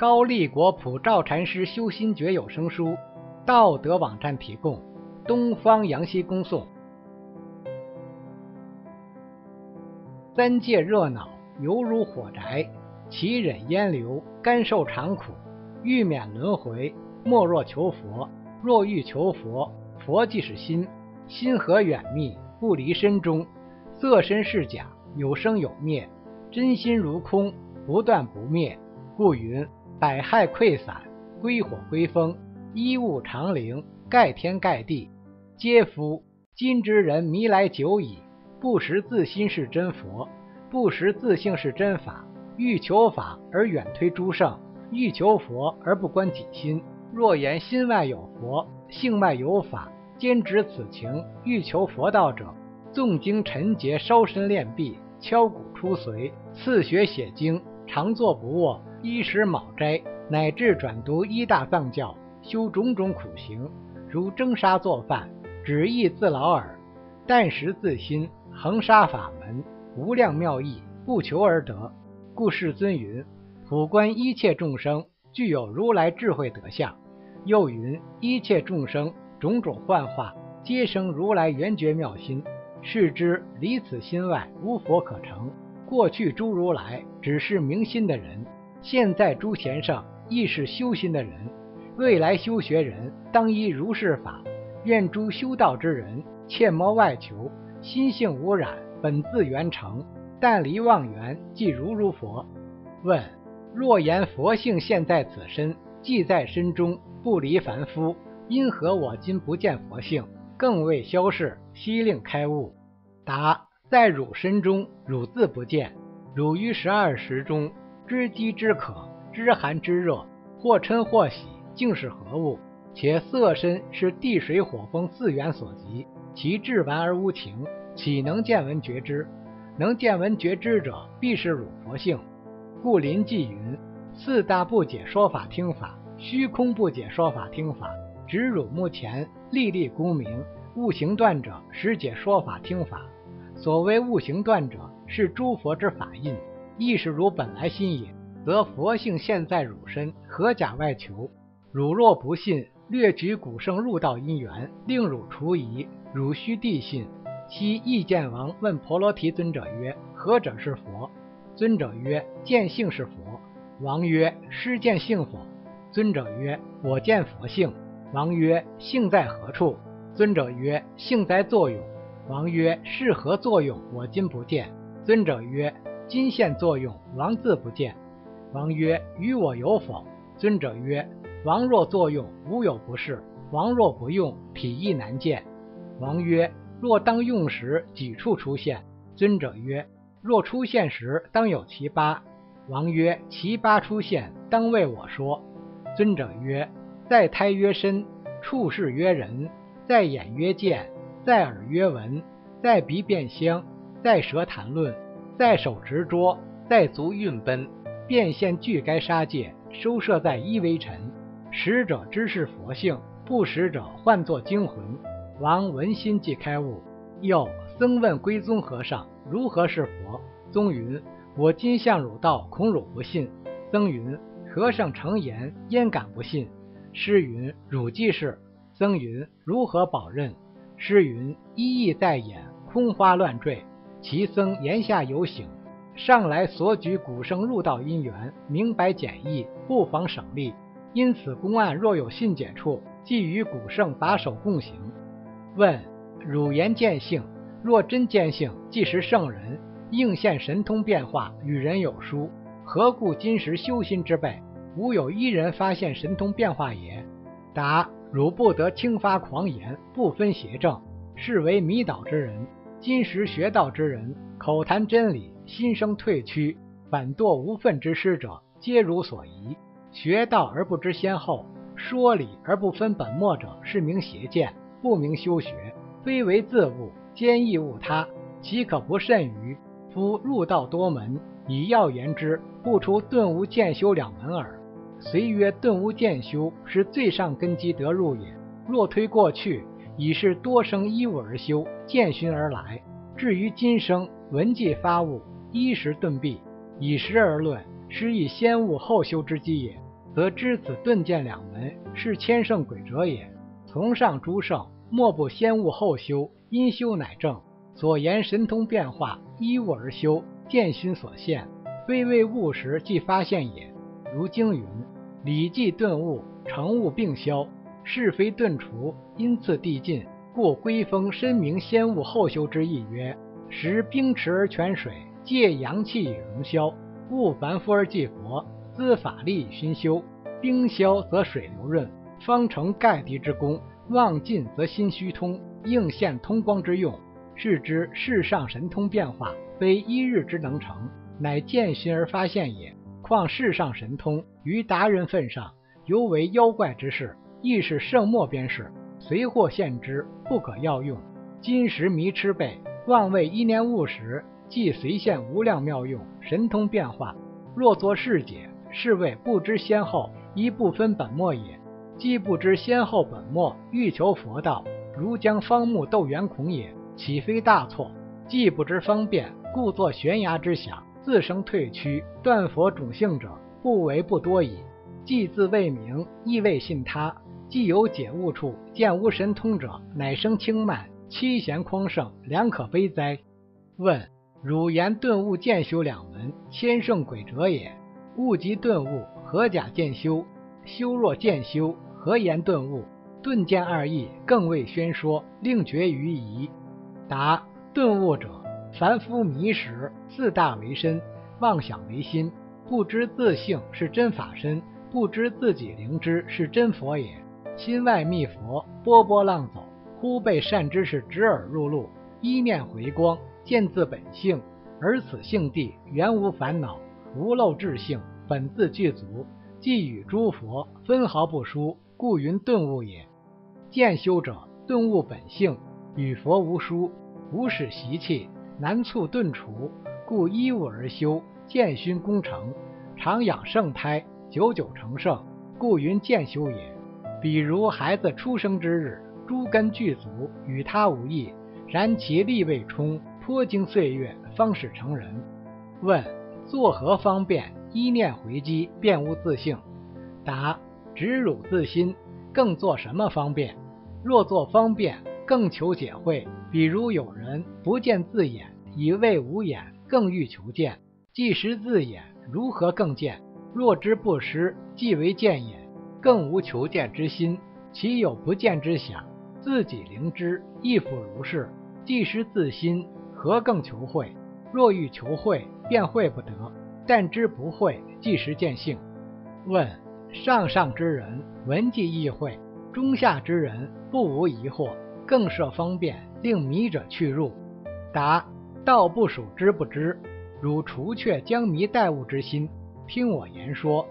高丽国普照禅师修心诀有声书，道德网站提供，东方阳西恭送。三界热闹，犹如火宅；其忍烟流，甘受长苦。欲免轮回，莫若求佛。若欲求佛，佛即是心。心何远密，不离身中。色身是假，有生有灭；真心如空，不断不灭。故云。百害溃散，归火归风，衣物长灵，盖天盖地，皆夫今之人迷来久矣，不识自心是真佛，不识自性是真法，欲求法而远推诸圣，欲求佛而不观己心。若言心外有佛，性外有法，坚持此情，欲求佛道者，纵经陈节，烧身练臂，敲鼓出髓，刺血写经，常坐不卧。衣食卯斋，乃至转读一大藏教，修种种苦行，如蒸沙做饭，只意自劳耳。但识自心，恒沙法门，无量妙义，不求而得。故世尊云：普观一切众生，具有如来智慧德相。又云：一切众生种种幻化，皆生如来圆觉妙心。是知离此心外，无佛可成。过去诸如来，只是明心的人。现在诸贤上亦是修心的人，未来修学人当依如是法。愿诸修道之人切莫外求，心性无染，本自圆成。但离妄缘，即如如佛。问：若言佛性现在此身，即在身中，不离凡夫，因何我今不见佛性，更未消逝，悉令开悟？答：在汝身中，汝自不见。汝于十二时中。知饥知渴，知寒知热，或嗔或喜，竟是何物？且色身是地水火风四元所及，其至顽而无情，岂能见闻觉知？能见闻觉知者，必是汝佛性。故临济云：四大不解说法听法，虚空不解说法听法，只汝目前历历功名。悟行断者，实解说法听法。所谓悟行断者，是诸佛之法印。亦是汝本来心也，则佛性现在汝身，何假外求？汝若不信，略举古圣入道因缘，令汝除疑。汝须谛信。其意见王问婆罗提尊者曰：“何者是佛？”尊者曰：“见性是佛。”王曰：“师见性否？”尊者曰：“我见佛性。”王曰：“性在何处？”尊者曰：“性在作用。”王曰：“是何作用？我今不见。”尊者曰：今现作用，王自不见。王曰：“与我有否？”尊者曰：“王若作用，无有不是；王若不用，体亦难见。”王曰：“若当用时，几处出现？”尊者曰：“若出现时，当有其八。”王曰：“其八出现，当为我说。”尊者曰：“在胎曰身，处事曰人，在眼曰见，在耳曰闻，在鼻辨香，在舌谈论。”在手执拙，在足运奔，变现具该杀戒，收摄在一微尘。识者知是佛性，不识者唤作精魂。王闻心即开悟。又僧问归宗和尚如何是佛？宗云：我今向汝道，恐汝不信。僧云：和尚诚言，焉敢不信？师云：汝即是。僧云：如何保任？师云：一意在眼，空花乱坠。其僧言下有醒，上来所举古圣入道因缘，明白简易，不妨省力。因此公案若有信解处，即与古圣把手共行。问：汝言见性，若真见性，即是圣人，应现神通变化，与人有殊。何故今时修心之辈，无有一人发现神通变化也？答：汝不得轻发狂言，不分邪正，是为迷倒之人。今时学道之人，口谈真理，心生退屈，反堕无分之师者，皆如所疑。学道而不知先后，说理而不分本末者，是名邪见，不明修学，非为自悟，兼亦误他，岂可不慎于？夫入道多门，以要言之，不出顿悟渐修两门耳。虽曰顿悟渐修是最上根基得入也，若推过去。已是多生依物而修，渐熏而来。至于今生闻记发悟，一时顿毕。以时而论，是以先悟后修之机也。则知此顿见两门是千圣鬼者也。从上诸圣，莫不先悟后修，因修乃正。所言神通变化，依物而修，见心所现，非为物时即发现也。如经云：“礼记顿悟，成物并消，是非顿除，因次递进。”故归风深明先悟后修之意曰：“时冰池而泉水，借阳气以融消。物凡夫而济佛，资法力以熏修。冰消则水流润，方成盖地之功；望尽则心虚通，应现通光之用。是知世上神通变化，非一日之能成，乃见心而发现也。况世上神通于达人份上，犹为妖怪之事，亦是圣末边事。”随或现之，不可要用。今时迷痴辈，妄为一念悟时，即随现无量妙用，神通变化。若作是解，是谓不知先后，一不分本末也。既不知先后本末，欲求佛道，如将方木斗圆孔也，岂非大错？既不知方便，故作悬崖之想，自生退屈，断佛种性者，不为不多矣。既自未明，亦未信他。既有解悟处，见无神通者，乃生轻慢，七贤匡圣，良可悲哉？问：汝言顿悟渐修两门，千圣鬼者也。悟即顿悟，何假渐修？修若渐修，何言顿悟？顿见二义，更未宣说，令决于疑。答：顿悟者，凡夫迷时，自大为身，妄想为心，不知自性是真法身，不知自己灵知是真佛也。心外觅佛，波波浪走，忽被善知识指耳入路，一念回光，见自本性，而此性地原无烦恼，无漏智性，本自具足，即与诸佛分毫不殊，故云顿悟也。见修者顿悟本性，与佛无殊，无使习气，难促顿除，故依物而修，见熏功成，常养圣胎，久久成圣，故云见修也。比如孩子出生之日，诸根具足，与他无异，然其力未充，颇经岁月，方始成人。问：作何方便？一念回击，便无自性。答：直汝自心。更做什么方便？若做方便，更求解会。比如有人不见自眼，以为无眼，更欲求见。既识自眼，如何更见？若知不识，即为见也。更无求见之心，岂有不见之想？自己灵知亦复如是。既失自心，何更求会？若欲求会，便会不得。但知不会，即时见性。问：上上之人闻即意会，中下之人不无疑惑，更设方便，令迷者去入。答：道不属知不知，如除却将迷待物之心。听我言说，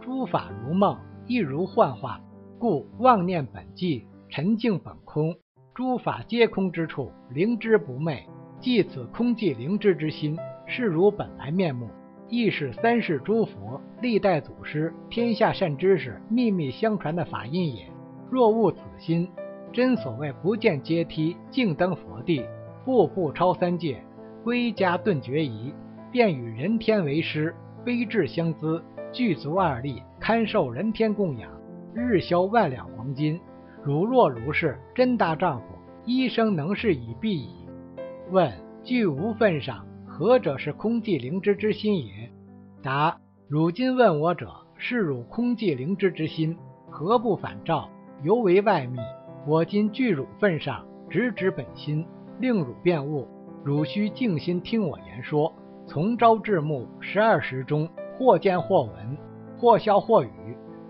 诸法如梦。亦如幻化，故妄念本寂，沉静本空。诸法皆空之处，灵知不昧。即此空寂灵知之心，是如本来面目，亦是三世诸佛、历代祖师、天下善知识秘密相传的法印也。若悟此心，真所谓不见阶梯，径登佛地，步步超三界，归家顿觉疑，便与人天为师，非智相资。具足二力，堪受人天供养，日销万两黄金。如若如是，真大丈夫，一生能事已毕矣。问：具无份上，何者是空寂灵知之心也？答：汝今问我者，是汝空寂灵知之心，何不反照，犹为外密？我今具汝份上，直指本心，令汝辨悟。汝须静心听我言说，从朝至暮，十二时中。或见或闻，或笑或语，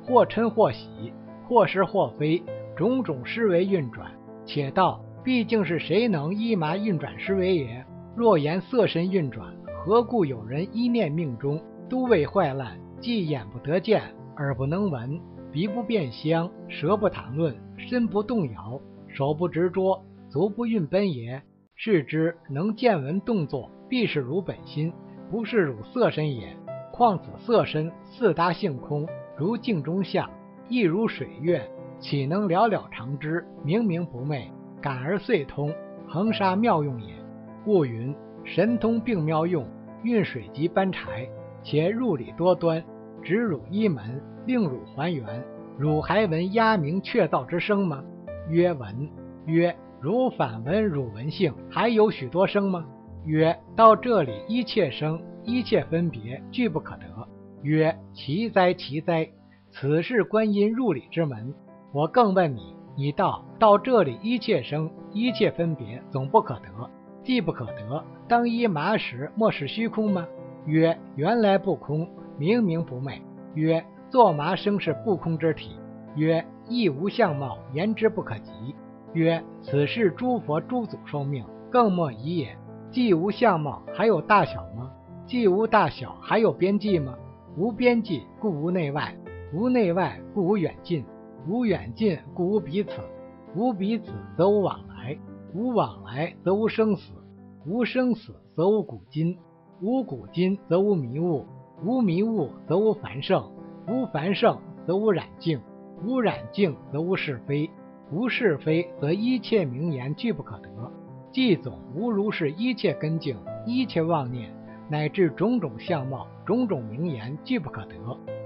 或嗔或喜，或是或非，种种思维运转。且道毕竟是谁能依麻运转思维也？若言色身运转，何故有人一念命中都未坏烂，既眼不得见，耳不能闻，鼻不辨香，舌不谈论，身不动摇，手不执着，足不运奔也？是之能见闻动作，必是汝本心，不是汝色身也。况此色身四大性空，如镜中像，亦如水月，岂能了了常知，明明不昧，感而遂通，恒沙妙用也。故云神通并妙用，运水及搬柴，且入理多端，直汝一门，令汝还原。汝还闻鸦鸣雀噪之声吗？曰闻。曰汝反闻汝闻性，还有许多声吗？曰到这里一切生，一切分别，俱不可得。曰奇哉奇哉！此是观音入理之门。我更问你，你道到这里一切生，一切分别，总不可得。既不可得，当依麻时，莫是虚空吗？曰原来不空，明明不昧。曰作麻生是不空之体。曰亦无相貌，言之不可及。曰此事诸佛诸祖受命，更莫疑也。既无相貌，还有大小吗？既无大小，还有边际吗？无边际，故无内外；无内外，故无远近；无远近，故无彼此；无彼此，则无往来；无往来，则无生死；无生死，则无古今；无古今，则无迷雾；无迷雾，则无繁盛；无繁盛，则无染净。无染净则无是非，无是非则一切名言俱不可得。即总无如是一切根境，一切妄念，乃至种种相貌、种种名言俱不可得。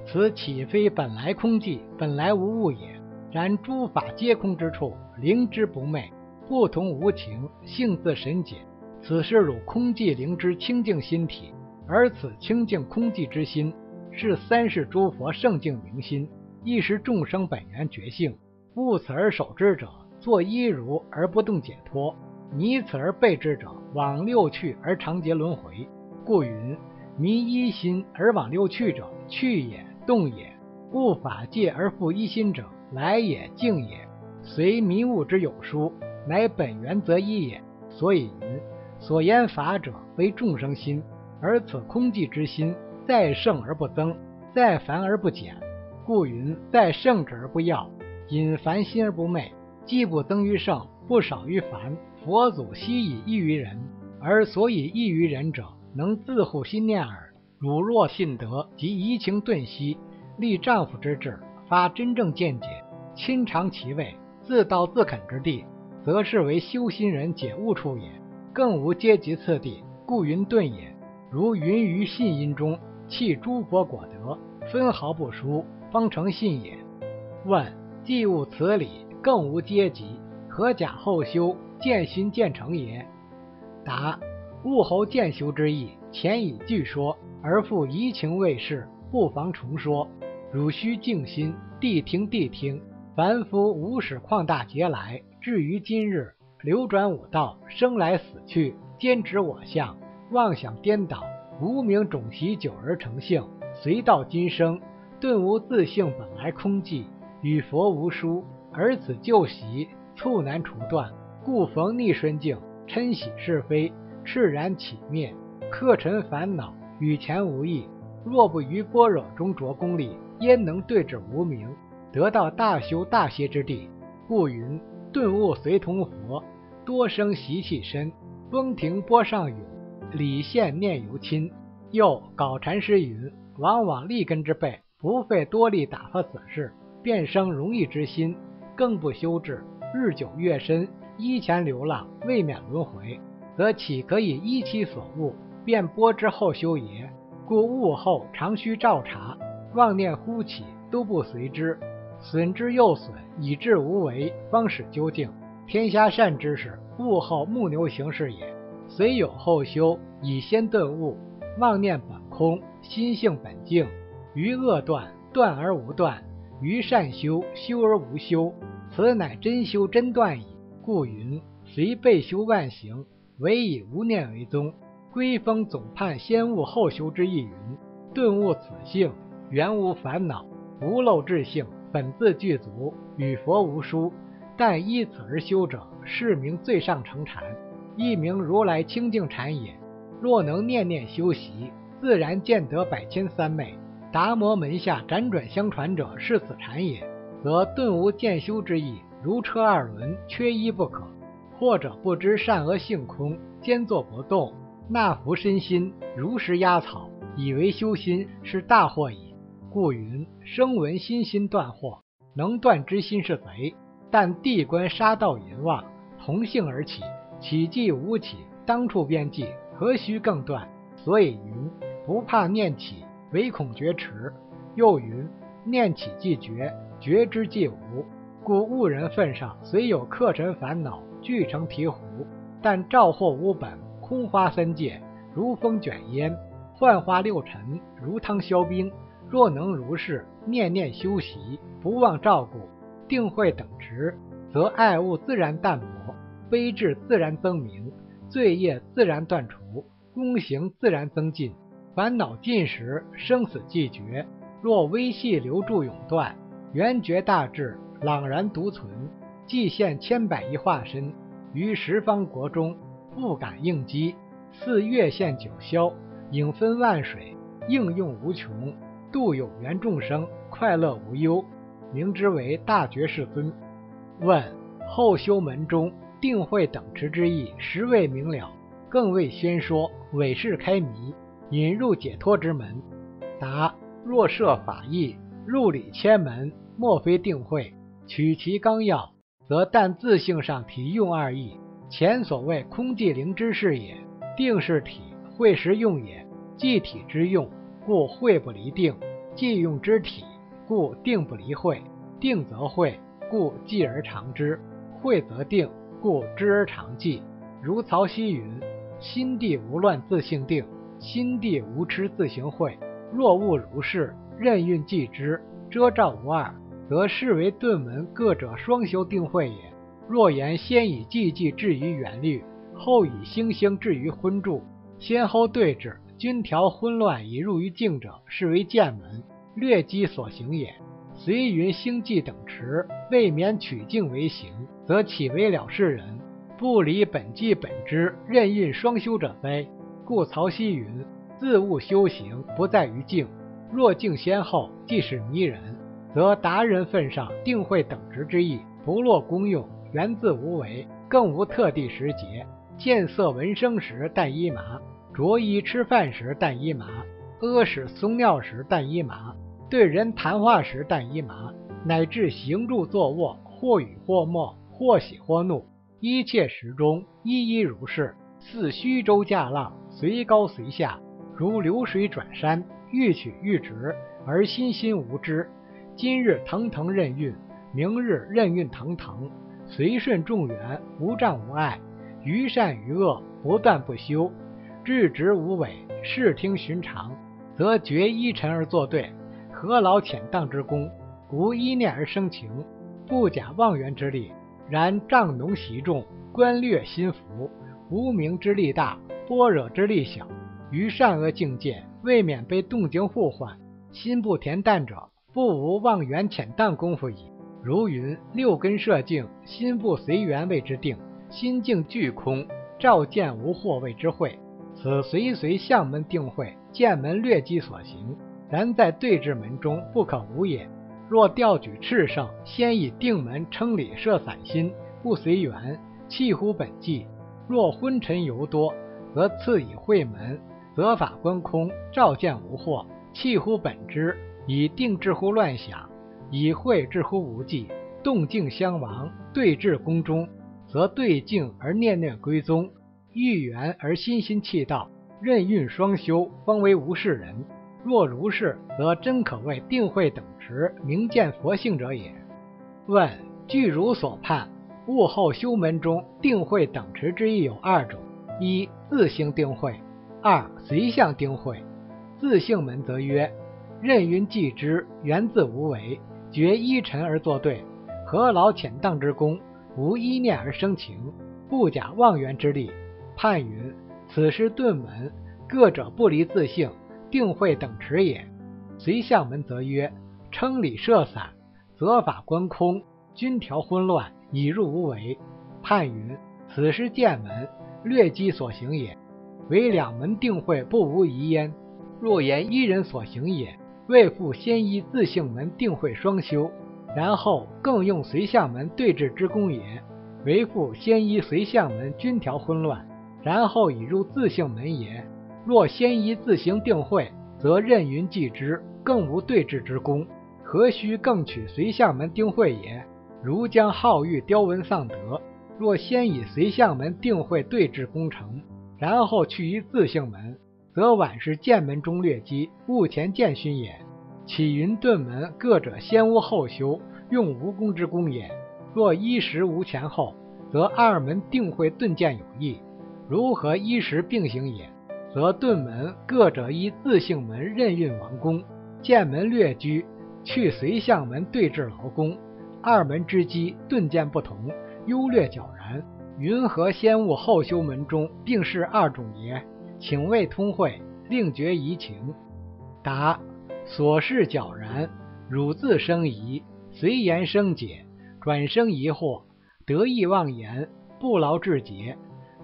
此岂非本来空寂，本来无物也？然诸法皆空之处，灵之不昧，不同无情，性自神解。此是汝空寂灵之清净心体，而此清净空寂之心，是三世诸佛圣净明心。亦是众生本源觉性，悟此而守之者，作一如而不动解脱；迷此而背之者，往六去而常结轮回。故云：迷一心而往六去者，去也，动也；悟法界而复一心者，来也，静也。随迷悟之有殊，乃本源则一也。所以云：所言法者，为众生心，而此空寂之心，在盛而不增，在繁而不减。故云：在圣者而不要，隐凡心而不昧，既不增于圣，不少于凡。佛祖悉以异于人，而所以异于人者，能自护心念耳。汝若信得，即移情顿息，立丈夫之志，发真正见解，亲尝其味，自道自肯之地，则是为修心人解悟处也。更无阶级次第，故云顿也。如云于信因中，弃诸佛果德，分毫不输。方成信也。问：既悟此理，更无阶级，何假后修，见心见成也？答：悟后见修之意，前已具说，而复移情未示，不妨重说。汝须静心，谛听谛听。凡夫无始旷大劫来，至于今日，流转五道，生来死去，坚执我相，妄想颠倒，无名种习久而成性，随到今生。顿悟自性本来空寂，与佛无殊，而此旧习促难除断，故逢逆顺境，嗔喜是非，炽然起灭，客尘烦恼，与前无异。若不于般若中着功力，焉能对治无明，得到大修大歇之地？故云顿悟随同佛，多生习气深，风停波上涌，理现念犹亲。又搞禅师云：往往立根之辈。不费多力打发此事，便生容易之心，更不修治，日久月深，依前流浪，未免轮回，则岂可以依其所悟，便拨之后修也？故悟后常须照察，妄念忽起，都不随之，损之又损，以致无为，方始究竟。天下善知识，悟后木牛行事也。虽有后修，以先顿悟，妄念本空，心性本净。于恶断，断而无断；于善修，修而无修。此乃真修真断矣。故云：虽被修万行，唯以无念为宗。归峰总判先悟后修之意云：顿悟此性，原无烦恼，无漏智性，本自具足，与佛无殊。但依此而修者，是名最上乘禅，一名如来清净禅也。若能念念修习，自然见得百千三昧。达摩门下辗转相传者是此禅也，则顿无渐修之意，如车二轮，缺一不可。或者不知善恶性空，兼坐不动，纳服身心，如实压草，以为修心是大祸矣。故云：声闻心心断惑，能断之心是贼。但地官杀道淫妄，同性而起，起即无起，当处便寂，何须更断？所以云：不怕念起。唯恐觉迟，又云：念起即觉，觉之即无。故悟人份上，虽有客尘烦恼聚成醍醐，但照惑无本，空花三界如风卷烟，幻化六尘如汤消冰。若能如是念念修习，不忘照顾，定会等值，则爱物自然淡薄，悲智自然增明，罪业自然断除，功行自然增进。烦恼尽时，生死既绝。若微细留住永断，圆觉大智朗然独存，既现千百亿化身于十方国中，不敢应机，似月现九霄，影分万水，应用无穷。度有缘众生，快乐无忧，名之为大觉世尊。问后修门中定慧等持之意，实未明了，更未宣说，伪是开迷，引入解脱之门。答：若设法义，入理千门，莫非定慧。取其纲要，则但自性上体用二义。前所谓空寂灵之事也，定是体，会时用也。即体之用。故会不离定，既用之体，故定不离会；定则会，故继而长之；会则定，故知而长记。如曹溪云：“心地无乱自性定，心地无痴自行会。若悟如是，任运即之，遮障无二，则视为顿门各者双修定慧也。若言先以寂寂至于远虑，后以星星至于昏住，先后对峙。”均调昏乱以入于静者，是为见门略机所行也。随云星际等持，未免取静为行，则岂为了世人？不离本际本知，任运双修者哉？故曹溪云：自悟修行，不在于静。若静先后，即是迷人，则达人份上定会等值之意，不落功用，源自无为，更无特地时节。见色闻声时，但衣麻。着衣吃饭时但一麻，屙屎松尿时但一麻，对人谈话时但一麻，乃至行住坐卧，或语或默，或喜或怒，一切时中一一如是，似虚舟驾浪，随高随下，如流水转山，欲曲欲直，而心心无知。今日腾腾任运，明日任运腾腾，随顺众缘，无障无碍，于善于恶，不断不休。质直无伪，视听寻常，则绝依尘而作对，何劳浅荡之功？无依念而生情，不假妄缘之力。然障浓习重，观略心浮，无名之力大，般若之力小。于善恶境界，未免被动静互换，心不恬淡者，不无妄缘浅淡功夫矣。如云六根摄境，心不随缘谓之定；心境俱空，照见无惑谓之慧。此随随相门定慧，见门略机所行，然在对峙门中不可无也。若调举炽盛，先以定门称理摄散心，不随缘，弃乎本际；若昏沉尤多，则次以会门，则法观空，照见无惑，弃乎本知，以定治乎乱想，以会治乎无忌，动静相亡，对峙宫中，则对境而念念归宗。遇缘而心心气道，任运双修，方为无事人。若如是，则真可谓定慧等持，明见佛性者也。问：据如所判，悟后修门中定慧等持之意有二种：一自性定慧；二随相定慧。自性门则曰：任云即之，源自无为，绝依尘而作对，何劳浅荡之功？无依念而生情，不假妄缘之力。判云：此是顿门，各者不离自性，定会等持也。随相门则曰：称理设散，则法观空，均调昏乱，已入无为。判云：此是见门，略机所行也。为两门定会不无疑焉。若言一人所行也，未复先依自性门定会双修，然后更用随相门对峙之功也。为复先依随相门均调昏乱。然后已入自性门也。若先依自行定慧，则任云即之，更无对峙之功，何须更取随相门定慧也？如将好欲雕文丧德。若先以随相门定慧对峙功成，然后去于自性门，则晚是剑门中略机，悟前见勋也。起云遁门各者先无后修，用无功之功也。若一时无前后，则二门定会遁剑有异。如何一时并行也？则遁门各者依自性门任运王宫，剑门略居，去随相门对峙劳功。二门之机顿见不同，优劣皎然。云何先悟后修门中并是二种也？请为通会，另决疑情。答：所事皎然，汝自生疑，随言生解，转生疑惑，得意妄言，不劳志节。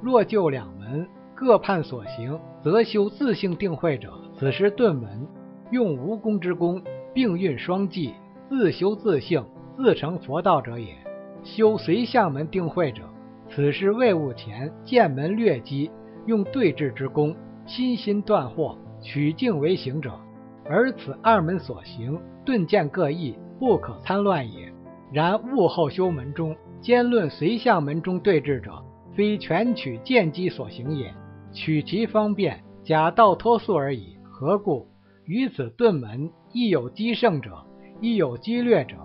若就两门各判所行，则修自性定慧者，此时顿门用无功之功，并运双济，自修自性。自成佛道者也。修随相门定慧者，此时未悟前见门略机，用对峙之功，心心断惑，取境为行者。而此二门所行，顿见各异，不可参乱也。然悟后修门中，兼论随相门中对峙者，非全取见机所行也，取其方便，假道脱素而已。何故？于此顿门亦有机胜者，亦有机略者。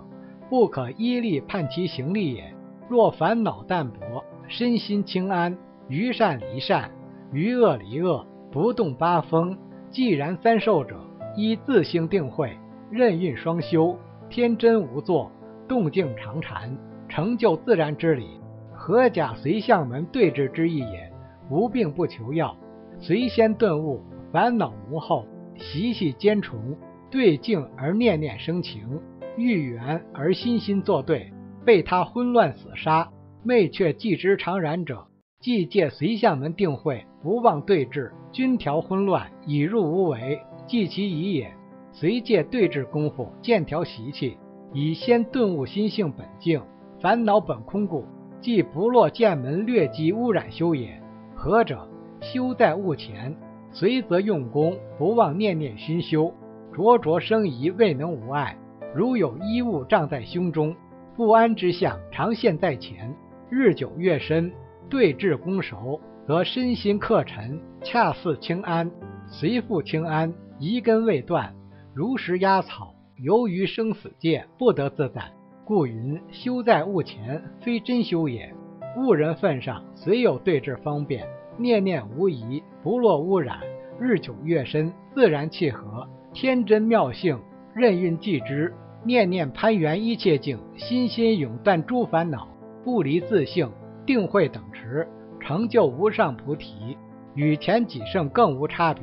不可依力判其行力也。若烦恼淡薄，身心清安，于善离善，于恶离恶，不动八风，既然三受者，依自性定慧，任运双修，天真无作，动静常禅，成就自然之理，何假随相门对峙之意也？无病不求药，随先顿悟，烦恼无后，习气兼重，对境而念念生情。欲缘而心心作对，被他昏乱死杀。昧却既知常然者，既借随相门定慧，不忘对峙，均调昏乱，已入无为，即其已也。随借对峙功夫，渐调习气，以先顿悟心性本净，烦恼本空故，即不落剑门略积污染修也。何者？修在悟前，随则用功，不忘念念熏修，灼灼生疑，未能无碍。如有衣物障在胸中，不安之相常现在前，日久月深，对峙攻熟，则身心克沉，恰似清安，随复清安，遗根未断，如实压草，由于生死界，不得自在。故云：修在物前，非真修也。物人份上，虽有对峙方便，念念无疑，不落污染，日久月深，自然契合，天真妙性。任运即之，念念攀缘一切境，心心永断诸烦恼，不离自性，定慧等持，成就无上菩提，与前几圣更无差别，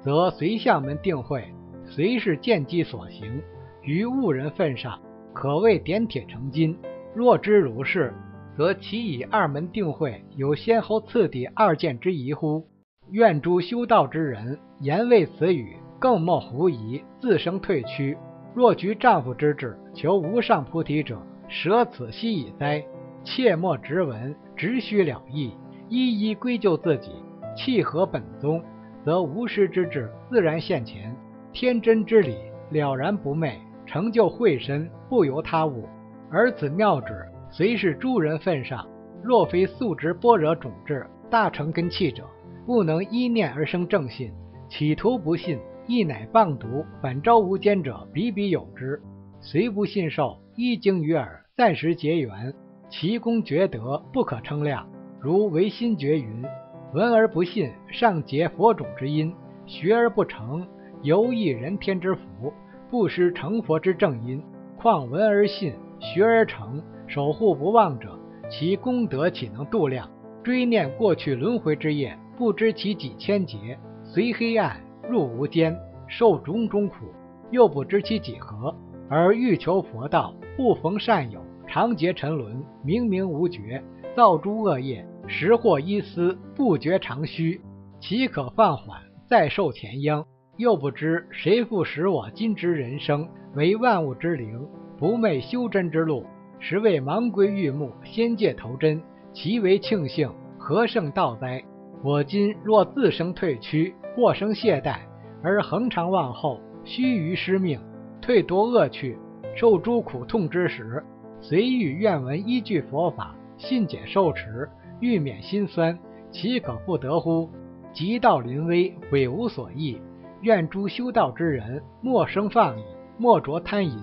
则随相门定慧，随是见机所行，于悟人份上，可谓点铁成金。若知如是，则其以二门定慧有先后次第二见之疑乎？愿诸修道之人言为此语。更莫狐疑，自生退屈。若局丈夫之志，求无上菩提者，舍此悉已哉！切莫直闻，直须了义，一一归咎自己，契合本宗，则无师之志自然现前，天真之理了然不昧，成就慧身，不由他物。而此妙旨，虽是诸人份上，若非素直般若种智，大成根器者，不能依念而生正信，企图不信。亦乃谤读，反招无间者比比有之。虽不信受，一经于耳，暂时结缘，其功绝德，不可称量。如唯心觉云：闻而不信，尚结佛种之因；学而不成，犹亦人天之福，不失成佛之正因。况闻而信，学而成，守护不忘者，其功德岂能度量？追念过去轮回之业，不知其几千劫，随黑暗。入无间，受种种苦，又不知其几何，而欲求佛道，不逢善友，常结沉沦，冥冥无觉，造诸恶业，时获一思，不觉长虚，岂可放缓，再受前殃？又不知谁复使我今之人生，为万物之灵，不昧修真之路，实为盲归玉目，仙界投真，其为庆幸，何胜道哉？我今若自生退屈。或生懈怠，而恒常忘后，须臾失命，退夺恶趣，受诸苦痛之时，随欲愿闻依据佛法，信解受持，欲免心酸，岂可不得乎？极道临危，悔无所益。愿诸修道之人，莫生放逸，莫着贪淫，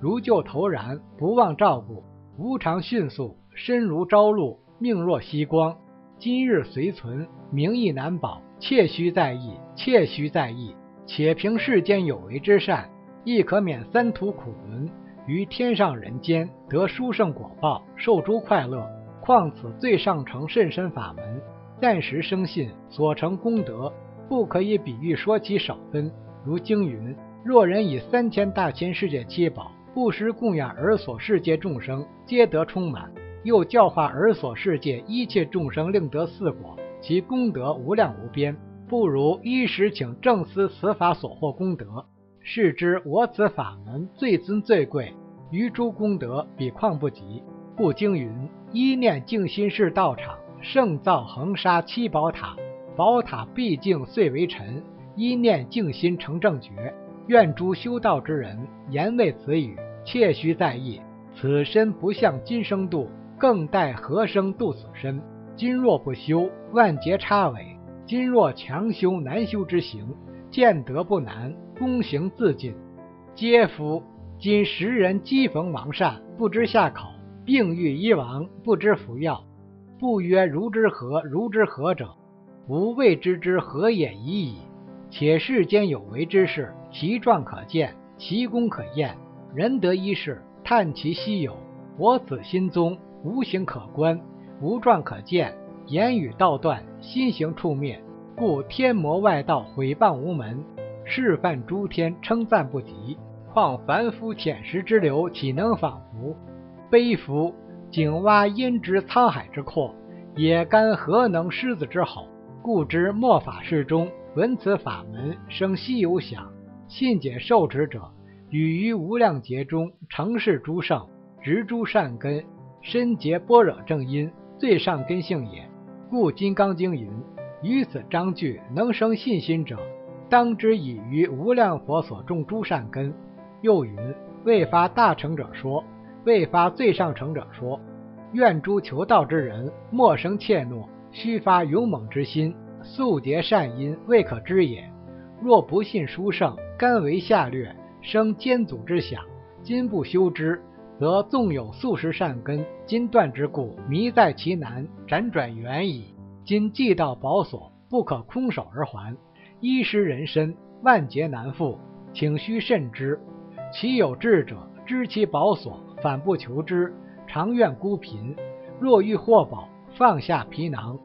如旧投然，不忘照顾，无常迅速，身如朝露，命若夕光。今日随存，名亦难保，切须在意，切须在意。且凭世间有为之善，亦可免三途苦轮，于天上人间得殊胜果报，受诸快乐。况此最上乘甚深法门，暂时生信，所成功德，不可以比喻说其少分。如经云：若人以三千大千世界七宝，不时供养尔所世界众生，皆得充满；又教化尔所世界一切众生，令得四果，其功德无量无边。不如一时请正思此法所获功德，是知我此法门最尊最贵，于诸功德比况不及。故经云：一念静心是道场，胜造恒沙七宝塔，宝塔毕竟遂为尘。一念静心成正觉，愿诸修道之人言为此语，切须在意。此身不向今生度，更待何生度此身？今若不修，万劫差尾。今若强修难修之行，见得不难，功行自尽。嗟夫！今时人讥讽王善，不知下口；病愈医亡，不知服药。不曰如之何？如之何者？吾未知之何也已矣。且世间有为之事，其状可见，其功可验。人得一事，叹其稀有。我此心宗，无形可观，无状可见。言语道断，心行处灭，故天魔外道毁谤无门，示范诸天称赞不及。况凡夫浅识之流，岂能仿佛？悲夫！井蛙焉知沧海之阔？野干何能狮子之吼？故知末法世中，闻此法门，生希有想。信解受持者，与于无量劫中成事诸圣，植诸善根，深结般若正因，最上根性也。故《金刚经》云：“于此章句能生信心者，当知已于无量佛所种诸善根。”又云：“未发大成者说，未发最上乘者说。愿诸求道之人莫生怯懦，须发勇猛之心，速结善因，未可知也。若不信书圣，甘为下劣，生奸阻之想，今不修之。”则纵有素食善根，今断之故，迷在其难，辗转远矣。今既到宝所，不可空手而还，衣食人身，万劫难复，请须慎之。其有志者，知其宝所，反不求之，常怨孤贫。若欲获宝，放下皮囊，